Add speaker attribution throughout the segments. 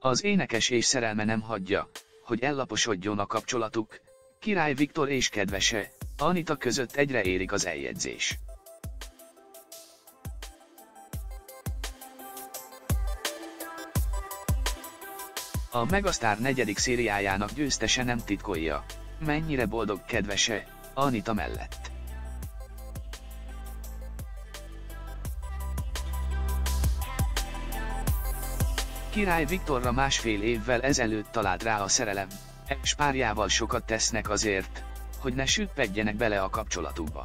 Speaker 1: Az énekes és szerelme nem hagyja, hogy ellaposodjon a kapcsolatuk. Király Viktor és kedvese, Anita között egyre érik az eljegyzés. A Megasztár negyedik szériájának győztese nem titkolja, mennyire boldog kedvese, Anita mellett. Király Viktorra másfél évvel ezelőtt talált rá a szerelem, és párjával sokat tesznek azért, hogy ne süppedjenek bele a kapcsolatukba.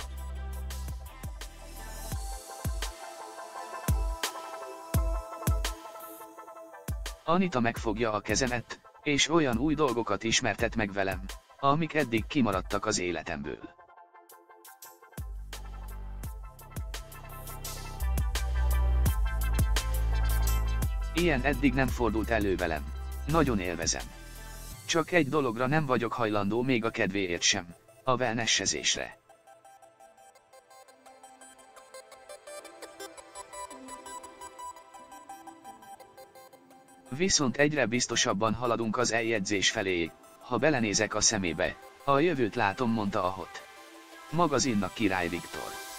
Speaker 1: Anita megfogja a kezemet, és olyan új dolgokat ismertet meg velem, amik eddig kimaradtak az életemből. Ilyen eddig nem fordult elő velem. Nagyon élvezem. Csak egy dologra nem vagyok hajlandó még a kedvéért sem. A wellnessezésre. Viszont egyre biztosabban haladunk az eljegyzés felé, ha belenézek a szemébe, a jövőt látom mondta a hot. Magazinnak Király Viktor.